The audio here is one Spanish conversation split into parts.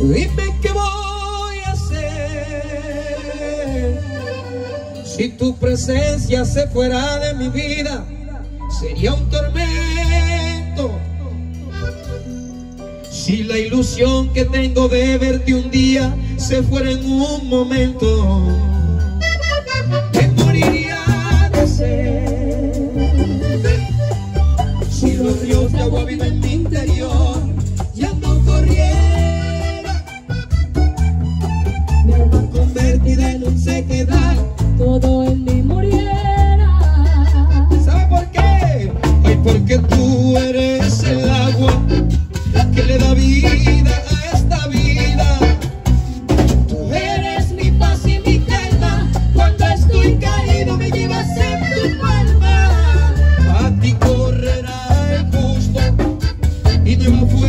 Dime qué voy a hacer si tu presencia se fuera de mi vida, sería un tormento. Si la ilusión que tengo de verte un día se fuera en un momento, y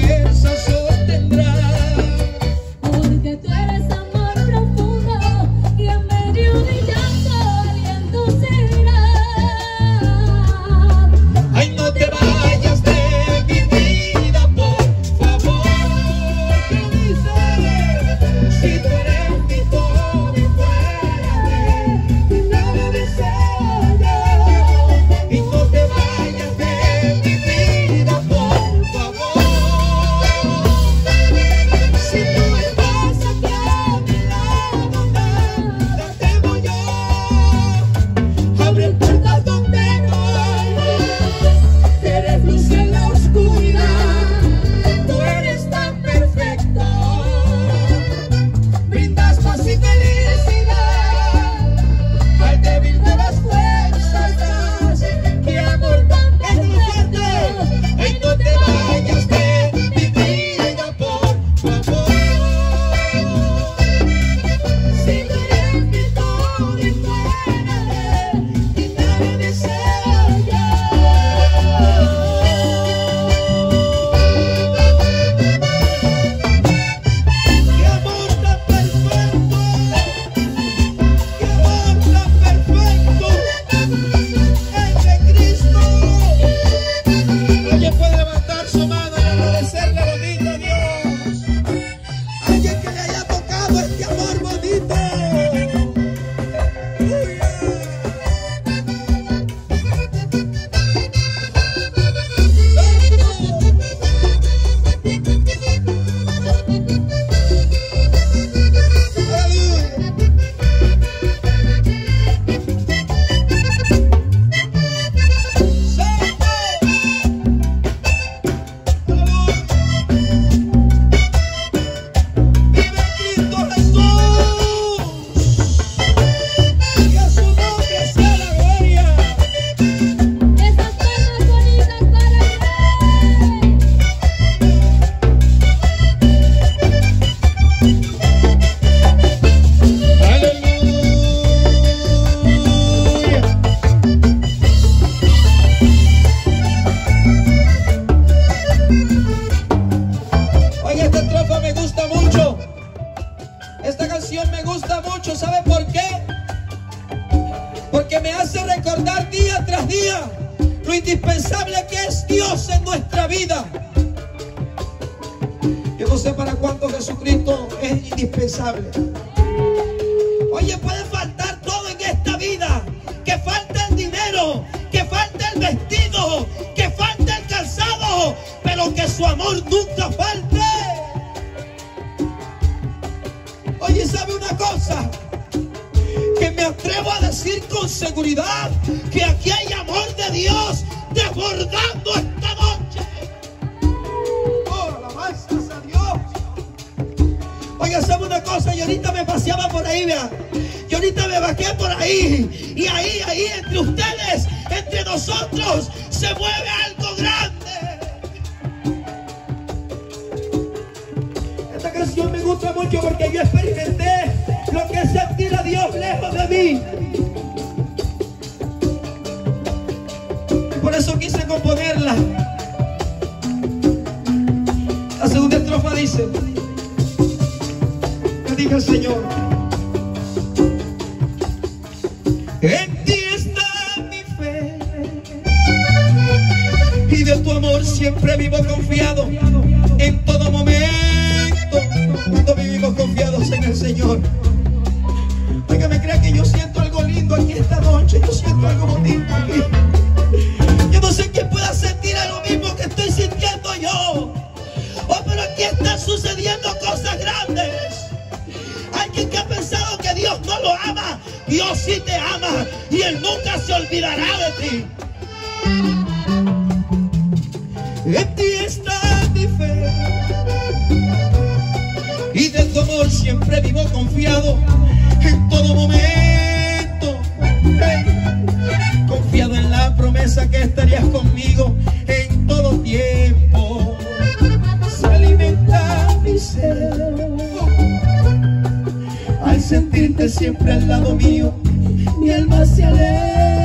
me hace recordar día tras día lo indispensable que es Dios en nuestra vida. Yo no sé para cuánto Jesucristo es indispensable. Oye, puede faltar todo en esta vida. Que falta el dinero, que falta el vestido, que falta el calzado, pero que su amor nunca falte. Oye, ¿sabe una cosa? Me atrevo a decir con seguridad que aquí hay amor de Dios desbordando esta noche. Oh, alabanzas a Dios. Oiga, ¿sabe una cosa? Yo ahorita me paseaba por ahí, vea. Yo ahorita me bajé por ahí. Y ahí, ahí, entre ustedes, entre nosotros, se mueve algo grande. Esta canción me gusta mucho porque yo experimenté lo que es sentir Dios lejos de mí. Por eso quise componerla. La segunda estrofa dice, me dijo el Señor, en ti está mi fe y de tu amor siempre vivo confiado. sucediendo cosas grandes. Alguien que ha pensado que Dios no lo ama, Dios sí te ama y Él nunca se olvidará de ti. En ti está mi fe. Y de tu amor siempre vivo confiado en todo momento. Confiado en la promesa que estarías conmigo en todo tiempo ser Al sentirte siempre al lado mío Mi alma se alegra.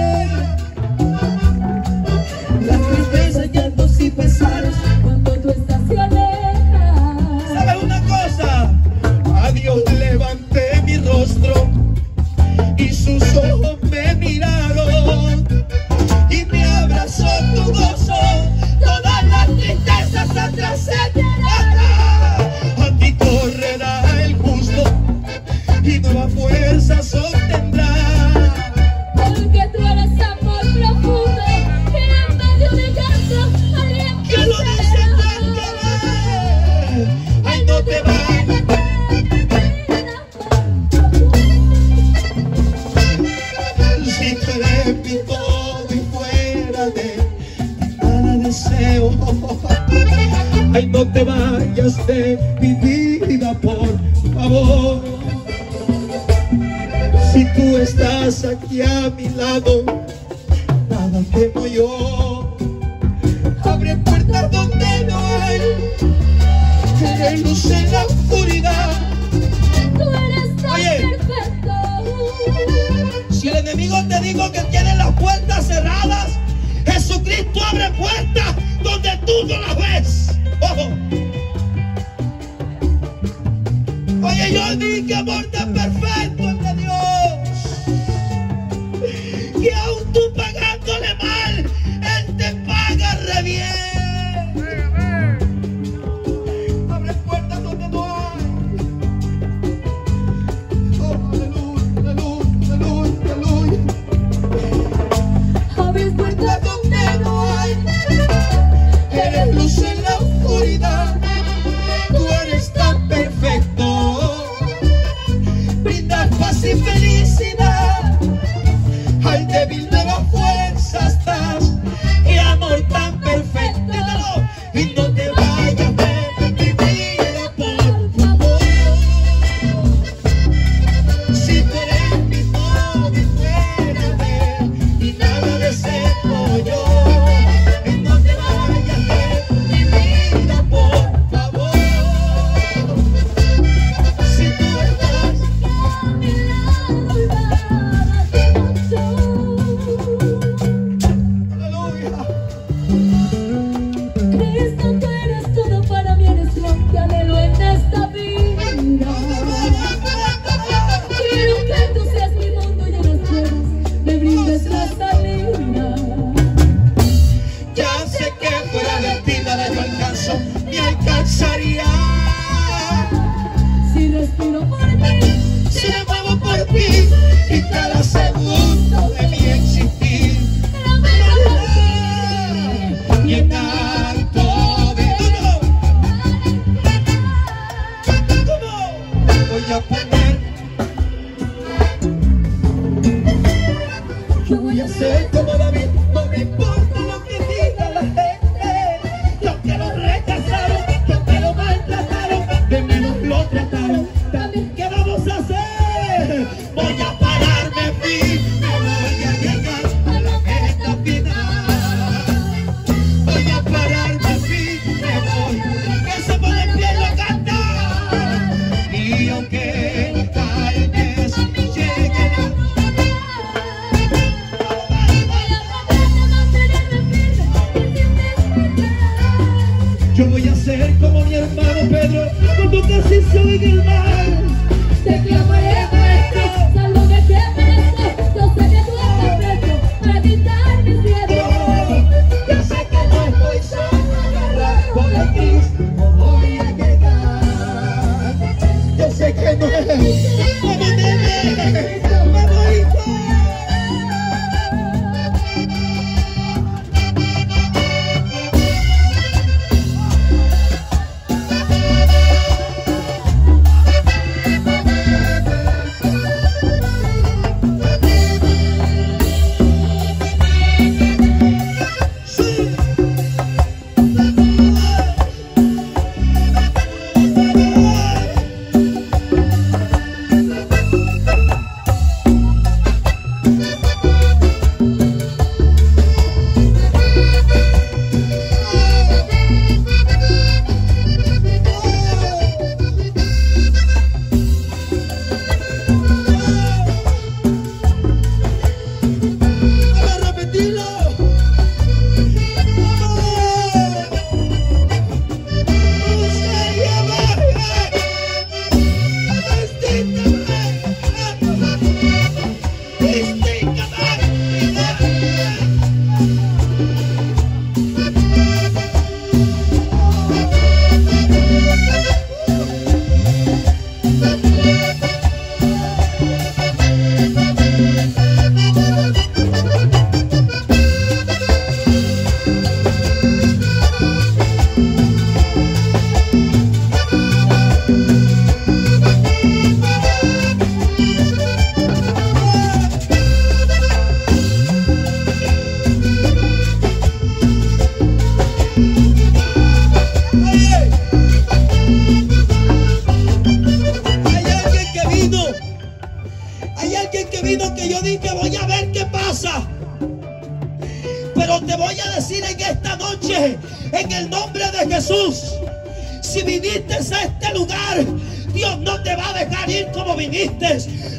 Si tú estás aquí a mi lado, nada temo yo. Abre puertas donde no hay, luz en la oscuridad. Tú eres tan perfecto. Si el enemigo te dijo que tiene las puertas cerradas, Jesucristo abre puertas donde tú no las ves. Ojo. Oye, yo di que amor tan perfecto. Don't do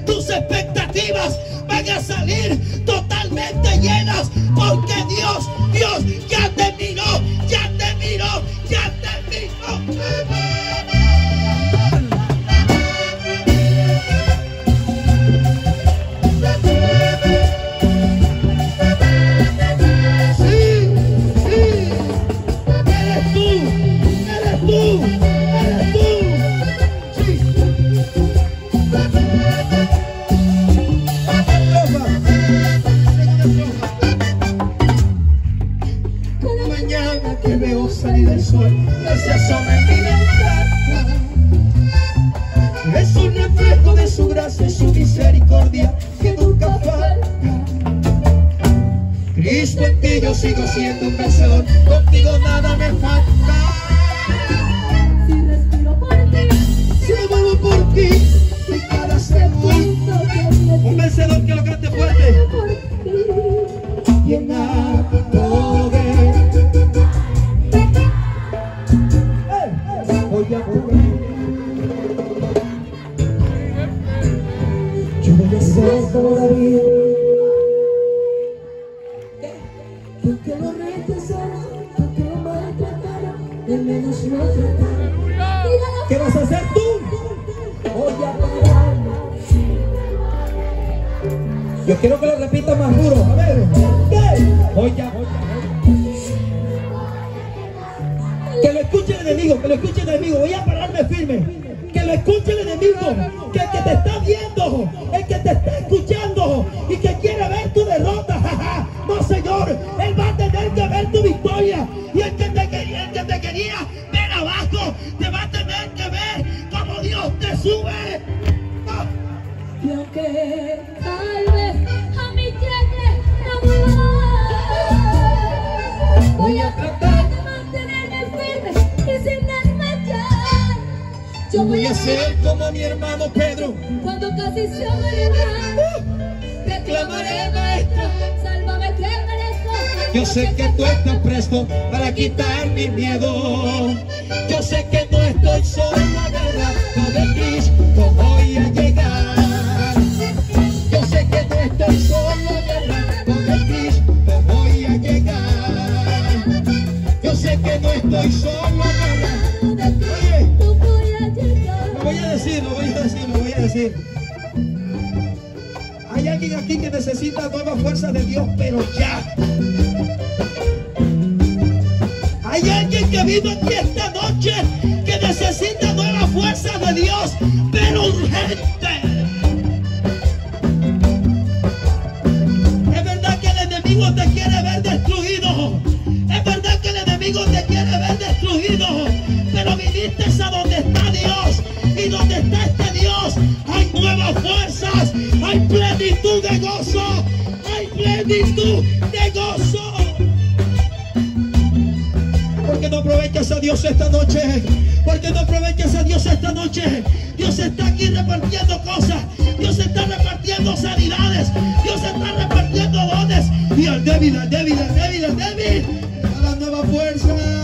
Tus expectativas van a salir que veo salir el sol, que se asoma en mi ventana. Es un reflejo de su gracia y su misericordia que nunca falta. Cristo en ti yo sigo siendo un vencedor, contigo nada me falta. Si respiro por ti, Si muevo por ti y cada segundo, un vencedor que lo cante fuerte. ti. llenado que lo escuche el enemigo. Voy a pararme firme. Que lo escuche Yo Voy a ser como mi hermano Pedro. cuando casi se me Te clamaré, maestro, sálvame que merezco. Yo sé que tú estás presto para quitar mi miedo. Yo sé que no estoy solo en la guerra, no de Cristo voy a llegar. Yo sé que no estoy solo en la guerra, no de Cristo voy a llegar. Yo sé que no estoy solo voy a decir. Hay alguien aquí que necesita nuevas fuerzas de Dios, pero ya. Hay alguien que vino aquí esta noche que necesita nuevas fuerzas de Dios, pero urgente. Es verdad que el enemigo te quiere ver destruido. Es verdad que el enemigo te quiere ver destruido. Pero viniste a plenitud de gozo. Hay plenitud de gozo. ¿Por qué no aprovechas a Dios esta noche? ¿Por qué no aprovechas a Dios esta noche? Dios está aquí repartiendo cosas. Dios está repartiendo sanidades. Dios está repartiendo dones. Y al débil, al débil, al débil, al débil. A la nueva fuerza.